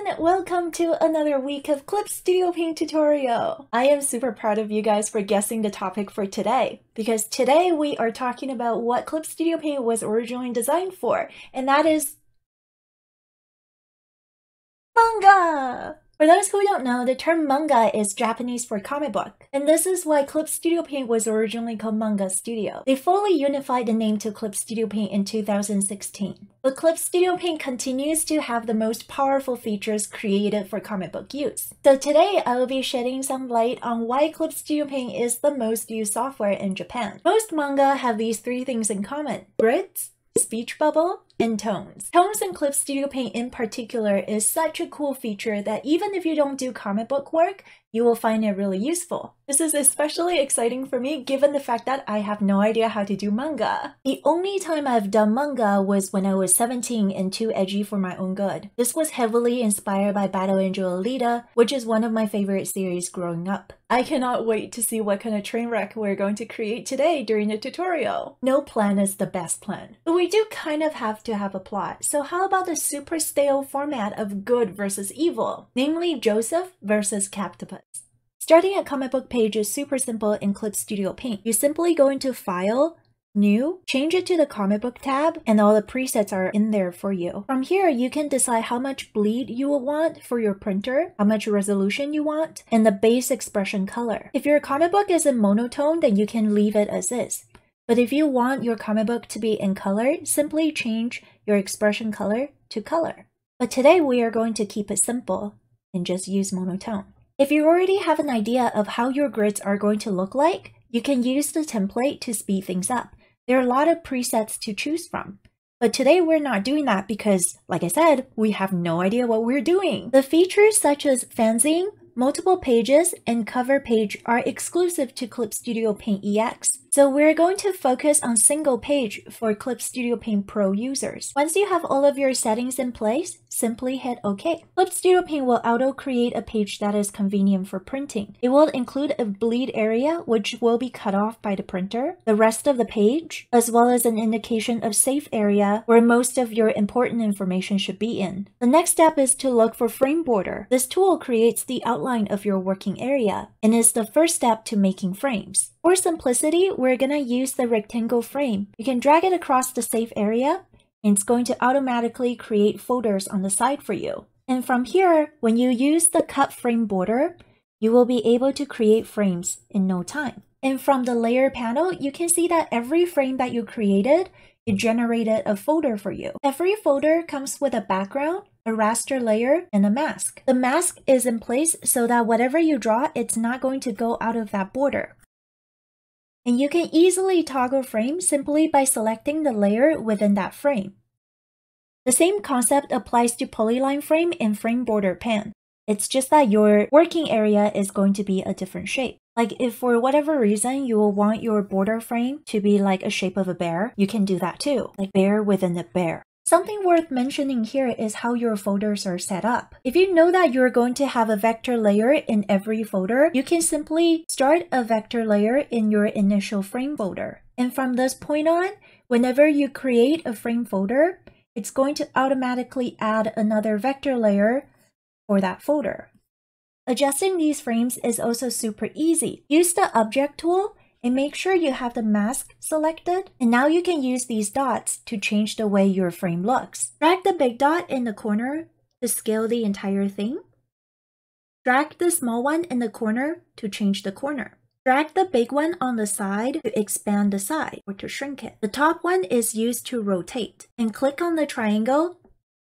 everyone! Welcome to another week of Clip Studio Paint tutorial! I am super proud of you guys for guessing the topic for today, because today we are talking about what Clip Studio Paint was originally designed for, and that is manga! For those who don't know, the term manga is Japanese for comic book, and this is why Clip Studio Paint was originally called Manga Studio. They fully unified the name to Clip Studio Paint in 2016. But Clip Studio Paint continues to have the most powerful features created for comic book use. So today I will be shedding some light on why Clip Studio Paint is the most used software in Japan. Most manga have these three things in common. Grids, speech bubble, and tones. Tones in Clip Studio Paint in particular is such a cool feature that even if you don't do comic book work, you will find it really useful. This is especially exciting for me given the fact that I have no idea how to do manga. The only time I've done manga was when I was 17 and too edgy for my own good. This was heavily inspired by Battle Angel Alita, which is one of my favorite series growing up. I cannot wait to see what kind of train wreck we're going to create today during the tutorial. No plan is the best plan, but we do kind of have to have a plot. So how about the super stale format of good versus evil, namely Joseph versus Cactopus? Starting a comic book page is super simple in Clip Studio Paint. You simply go into File, New, change it to the comic book tab, and all the presets are in there for you. From here, you can decide how much bleed you will want for your printer, how much resolution you want, and the base expression color. If your comic book is in monotone, then you can leave it as is. But if you want your comic book to be in color, simply change your expression color to color. But today we are going to keep it simple and just use monotone. If you already have an idea of how your grids are going to look like, you can use the template to speed things up. There are a lot of presets to choose from. But today we're not doing that because, like I said, we have no idea what we're doing. The features such as fanzine, multiple pages, and cover page are exclusive to Clip Studio Paint EX. So we're going to focus on single page for Clip Studio Paint Pro users. Once you have all of your settings in place, simply hit OK. Clip Studio Paint will auto-create a page that is convenient for printing. It will include a bleed area which will be cut off by the printer, the rest of the page, as well as an indication of safe area where most of your important information should be in. The next step is to look for frame border. This tool creates the outline of your working area and is the first step to making frames. For simplicity, we're gonna use the rectangle frame. You can drag it across the safe area and it's going to automatically create folders on the side for you. And from here, when you use the cut frame border, you will be able to create frames in no time. And from the layer panel, you can see that every frame that you created, it generated a folder for you. Every folder comes with a background, a raster layer, and a mask. The mask is in place so that whatever you draw, it's not going to go out of that border. And you can easily toggle frame simply by selecting the layer within that frame. The same concept applies to polyline frame and frame border pen. It's just that your working area is going to be a different shape. Like if for whatever reason you will want your border frame to be like a shape of a bear, you can do that too, like bear within a bear. Something worth mentioning here is how your folders are set up. If you know that you're going to have a vector layer in every folder, you can simply start a vector layer in your initial frame folder. And from this point on, whenever you create a frame folder, it's going to automatically add another vector layer for that folder. Adjusting these frames is also super easy. Use the object tool and make sure you have the mask selected. And now you can use these dots to change the way your frame looks. Drag the big dot in the corner to scale the entire thing. Drag the small one in the corner to change the corner. Drag the big one on the side to expand the side or to shrink it. The top one is used to rotate. And click on the triangle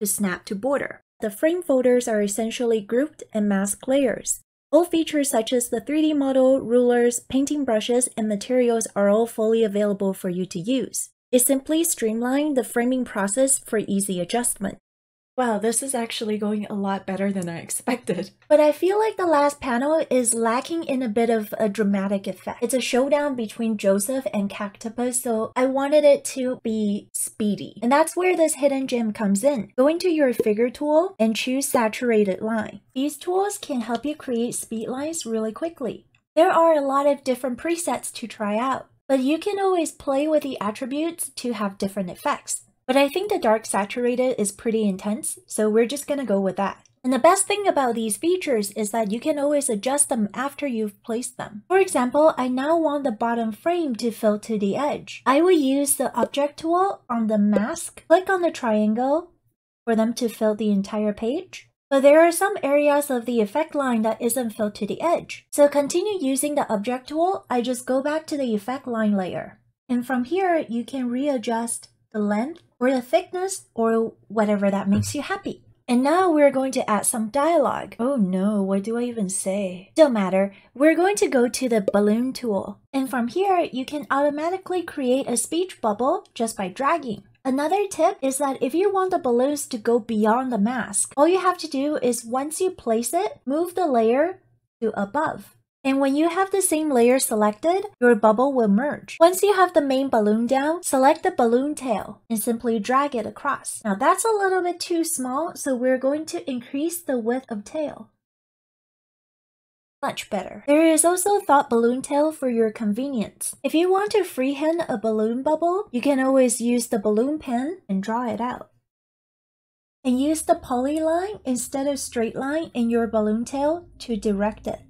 to snap to border. The frame folders are essentially grouped and mask layers. All features such as the 3D model, rulers, painting brushes, and materials are all fully available for you to use. It simply streamlined the framing process for easy adjustment. Wow, this is actually going a lot better than I expected. But I feel like the last panel is lacking in a bit of a dramatic effect. It's a showdown between Joseph and Cactopus, so I wanted it to be speedy. And that's where this hidden gem comes in. Go into your figure tool and choose saturated line. These tools can help you create speed lines really quickly. There are a lot of different presets to try out, but you can always play with the attributes to have different effects. But I think the dark saturated is pretty intense, so we're just gonna go with that. And the best thing about these features is that you can always adjust them after you've placed them. For example, I now want the bottom frame to fill to the edge. I will use the object tool on the mask, click on the triangle for them to fill the entire page. But there are some areas of the effect line that isn't filled to the edge. So continue using the object tool, I just go back to the effect line layer. And from here, you can readjust the length or the thickness or whatever that makes you happy. And now we're going to add some dialogue. Oh no, what do I even say? Don't matter. We're going to go to the balloon tool. And from here, you can automatically create a speech bubble just by dragging. Another tip is that if you want the balloons to go beyond the mask, all you have to do is once you place it, move the layer to above. And when you have the same layer selected, your bubble will merge. Once you have the main balloon down, select the balloon tail and simply drag it across. Now that's a little bit too small, so we're going to increase the width of tail. Much better. There is also Thought Balloon Tail for your convenience. If you want to freehand a balloon bubble, you can always use the balloon pen and draw it out. And use the polyline instead of straight line in your balloon tail to direct it.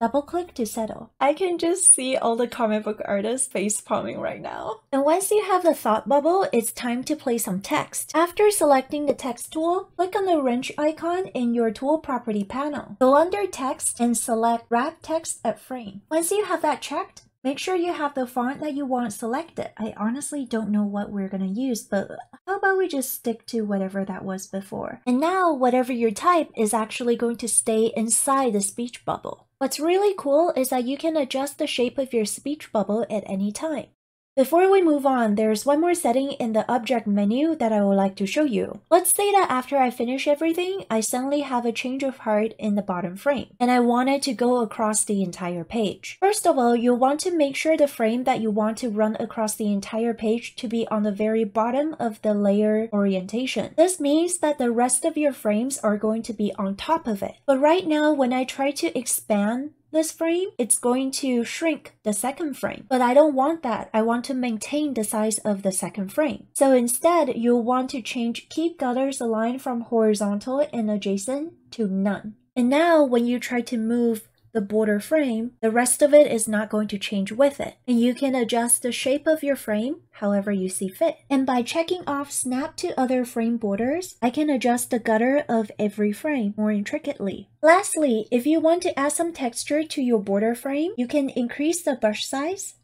Double click to settle. I can just see all the comic book artists face palming right now. And once you have the thought bubble, it's time to place some text. After selecting the text tool, click on the wrench icon in your tool property panel. Go under text and select wrap text at frame. Once you have that checked, Make sure you have the font that you want selected. I honestly don't know what we're gonna use, but how about we just stick to whatever that was before. And now, whatever you type is actually going to stay inside the speech bubble. What's really cool is that you can adjust the shape of your speech bubble at any time. Before we move on, there's one more setting in the object menu that I would like to show you. Let's say that after I finish everything, I suddenly have a change of heart in the bottom frame, and I want it to go across the entire page. First of all, you'll want to make sure the frame that you want to run across the entire page to be on the very bottom of the layer orientation. This means that the rest of your frames are going to be on top of it. But right now, when I try to expand this frame, it's going to shrink the second frame. But I don't want that. I want to maintain the size of the second frame. So instead, you'll want to change keep gutters aligned from horizontal and adjacent to none. And now when you try to move the border frame, the rest of it is not going to change with it. And you can adjust the shape of your frame however you see fit. And by checking off snap to other frame borders, I can adjust the gutter of every frame more intricately. Lastly, if you want to add some texture to your border frame, you can increase the brush size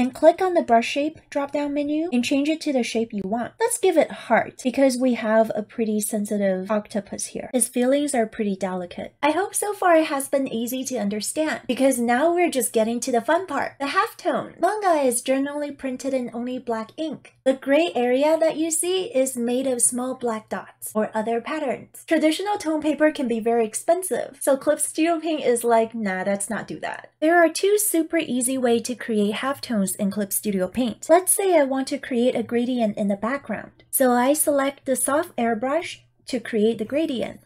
and click on the brush shape drop down menu and change it to the shape you want. Let's give it heart because we have a pretty sensitive octopus here. His feelings are pretty delicate. I hope so far it has been easy to understand because now we're just getting to the fun part, the halftone. Manga is generally printed in only black ink. The gray area that you see is made of small black dots or other patterns. Traditional tone paper can be very expensive, so Clip Studio Paint is like, nah, let's not do that. There are two super easy way to create halftones in Clip Studio Paint. Let's say I want to create a gradient in the background. So I select the soft airbrush to create the gradient.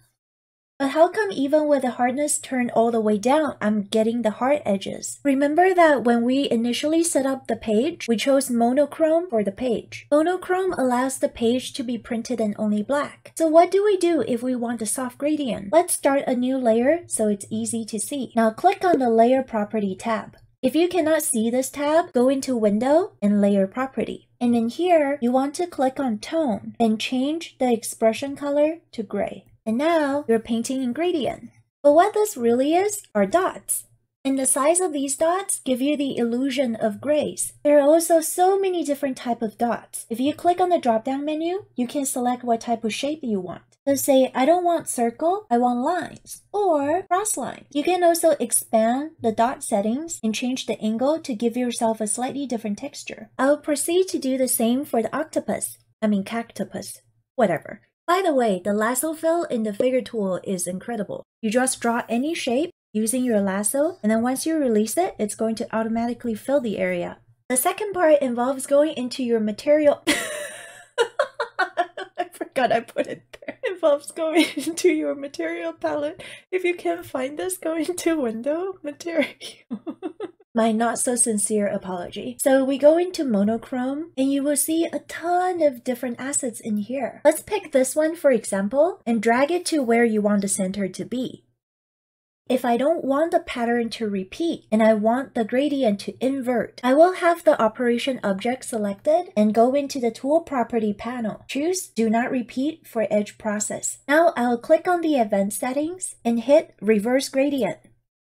But how come even with the hardness turned all the way down, I'm getting the hard edges? Remember that when we initially set up the page, we chose monochrome for the page. Monochrome allows the page to be printed in only black. So what do we do if we want a soft gradient? Let's start a new layer so it's easy to see. Now click on the Layer Property tab. If you cannot see this tab, go into Window and Layer Property. And in here, you want to click on Tone and change the expression color to gray. And now you're painting in gradient. But what this really is are dots. And the size of these dots give you the illusion of grays. There are also so many different type of dots. If you click on the drop-down menu, you can select what type of shape you want. So say, I don't want circle, I want lines or cross lines. You can also expand the dot settings and change the angle to give yourself a slightly different texture. I will proceed to do the same for the octopus. I mean cactopus. Whatever. By the way, the lasso fill in the figure tool is incredible. You just draw any shape using your lasso, and then once you release it, it's going to automatically fill the area. The second part involves going into your material. Forgot I put it there. Involves going into your material palette. If you can't find this, go into window material. My not so sincere apology. So we go into monochrome and you will see a ton of different assets in here. Let's pick this one for example and drag it to where you want the center to be. If I don't want the pattern to repeat and I want the gradient to invert, I will have the operation object selected and go into the tool property panel. Choose do not repeat for edge process. Now I'll click on the event settings and hit reverse gradient.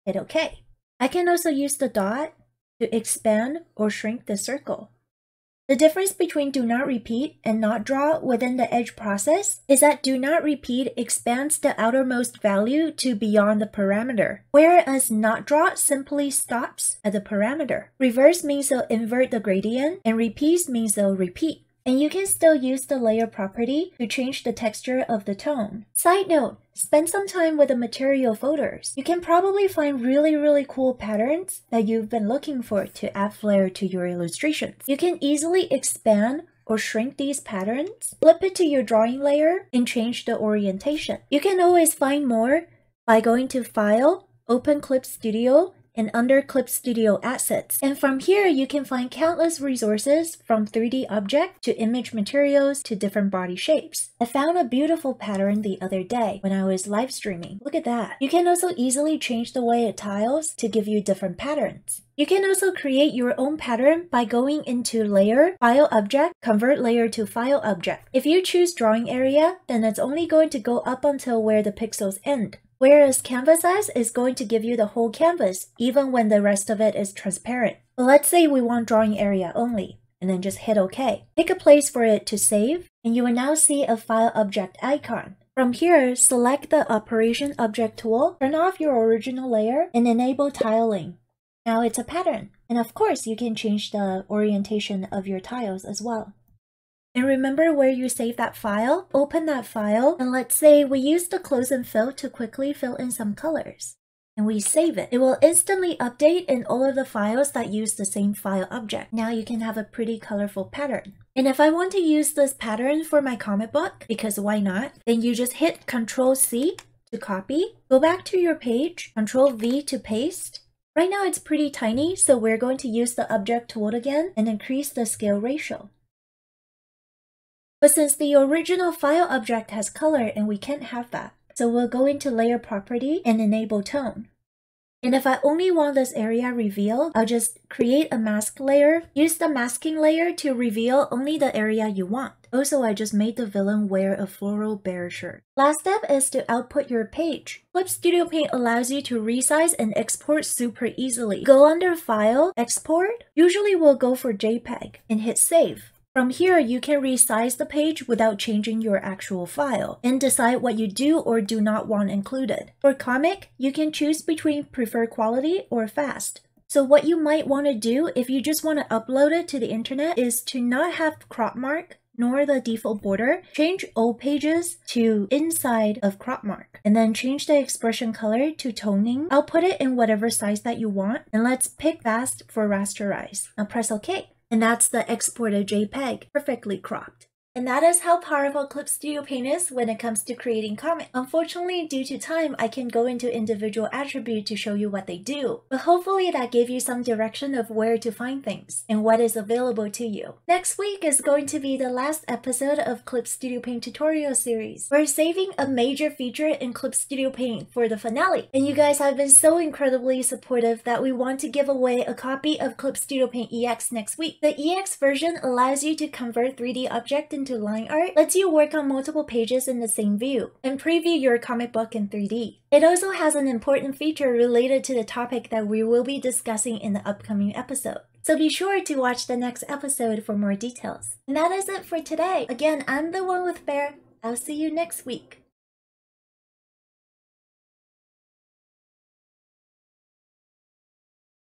Hit OK. I can also use the dot to expand or shrink the circle. The difference between do not repeat and not draw within the edge process is that do not repeat expands the outermost value to beyond the parameter, whereas not draw simply stops at the parameter. Reverse means they'll invert the gradient, and repeat means they'll repeat. And you can still use the layer property to change the texture of the tone. Side note, spend some time with the material folders. You can probably find really really cool patterns that you've been looking for to add flair to your illustrations. You can easily expand or shrink these patterns, flip it to your drawing layer, and change the orientation. You can always find more by going to File, Open Clip Studio, and under Clip Studio Assets. And from here, you can find countless resources from 3D object to image materials to different body shapes. I found a beautiful pattern the other day when I was live streaming. Look at that. You can also easily change the way it tiles to give you different patterns. You can also create your own pattern by going into Layer, File Object, Convert Layer to File Object. If you choose Drawing Area, then it's only going to go up until where the pixels end whereas canvas size is going to give you the whole canvas even when the rest of it is transparent. But let's say we want drawing area only, and then just hit OK. Pick a place for it to save, and you will now see a file object icon. From here, select the Operation Object tool, turn off your original layer, and enable tiling. Now it's a pattern. And of course, you can change the orientation of your tiles as well. And remember where you save that file? Open that file and let's say we use the close and fill to quickly fill in some colors. And we save it. It will instantly update in all of the files that use the same file object. Now you can have a pretty colorful pattern. And if I want to use this pattern for my comic book, because why not, then you just hit Control C to copy, go back to your page, Control V to paste. Right now it's pretty tiny, so we're going to use the object tool again and increase the scale ratio. But since the original file object has color and we can't have that, so we'll go into layer property and enable tone. And if I only want this area revealed, I'll just create a mask layer. Use the masking layer to reveal only the area you want. Also, I just made the villain wear a floral bear shirt. Last step is to output your page. Clip Studio Paint allows you to resize and export super easily. Go under File, Export. Usually we'll go for JPEG and hit Save. From here, you can resize the page without changing your actual file and decide what you do or do not want included. For comic, you can choose between preferred quality or fast. So what you might want to do if you just want to upload it to the internet is to not have crop mark nor the default border, change all pages to inside of crop mark, and then change the expression color to toning. I'll put it in whatever size that you want, and let's pick fast for rasterize. Now press OK and that's the exported JPEG, perfectly cropped. And that is how powerful Clip Studio Paint is when it comes to creating comics. Unfortunately, due to time, I can go into individual attribute to show you what they do. But hopefully that gave you some direction of where to find things and what is available to you. Next week is going to be the last episode of Clip Studio Paint tutorial series. We're saving a major feature in Clip Studio Paint for the finale. And you guys have been so incredibly supportive that we want to give away a copy of Clip Studio Paint EX next week. The EX version allows you to convert 3D object into line art lets you work on multiple pages in the same view and preview your comic book in 3D. It also has an important feature related to the topic that we will be discussing in the upcoming episode. So be sure to watch the next episode for more details. And that is it for today. Again, I'm the one with Bear. I'll see you next week.